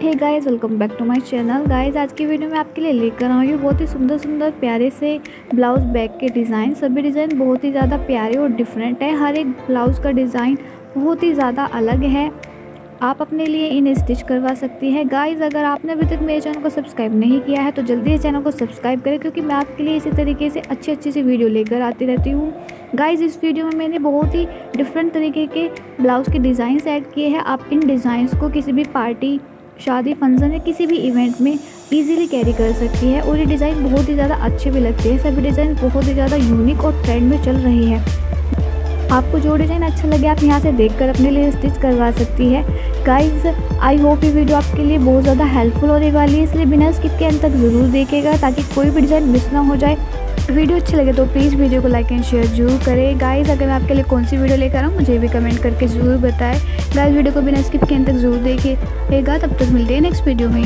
Hey guys welcome back to my channel guys आज की video में आपके लिए लेकर आई हूँ बहुत ही सुंदर सुंदर प्यारे से ब्लाउज बैग के डिज़ाइन सभी डिज़ाइन बहुत ही ज़्यादा प्यारे और डिफरेंट है। हर एक ब्लाउज़ का डिज़ाइन बहुत ही ज़्यादा अलग है। आप अपने लिए इन्हें स्टिच करवा सकती हैं। गाइस अगर आपने अभी तक मेरे चैनल को सब्सक्राइब नहीं किया है तो जल्दी इस चैनल को सब्सक्राइब करें, क्योंकि मैं आपके लिए इसी तरीके से अच्छी अच्छी सी वीडियो लेकर आती रहती हूँ। गाइस इस वीडियो में मैंने बहुत ही डिफरेंट तरीके के ब्लाउज़ के डिज़ाइंस ऐड किए हैं। आप इन डिज़ाइंस को किसी भी पार्टी शादी फ़ंक्शन या किसी भी इवेंट में इजीली कैरी कर सकती है और ये डिज़ाइन बहुत ही ज़्यादा अच्छे भी लगते हैं। सभी डिज़ाइन बहुत ही ज़्यादा यूनिक और ट्रेंड में चल रही है। आपको जो डिज़ाइन अच्छा लगे, आप यहाँ से देखकर अपने लिए स्टिच करवा सकती है। गाइज़ आई होप ये वीडियो आपके लिए बहुत ज़्यादा हेल्पफुल होने वाली है, इसलिए बिना स्किप के अंत तक ज़रूर देखेगा ताकि कोई भी डिज़ाइन मिस ना हो जाए। वीडियो अच्छी लगे तो प्लीज़ वीडियो को लाइक एंड शेयर ज़रूर करें। गाइज़ अगर मैं आपके लिए कौन सी वीडियो लेकर आऊँ, मुझे भी कमेंट करके ज़रूर बताएँ। गाइज़ वीडियो को बिना स्किप के अंत तक ज़रूर देखिएगा। तब तक मिलते हैं नेक्स्ट वीडियो में।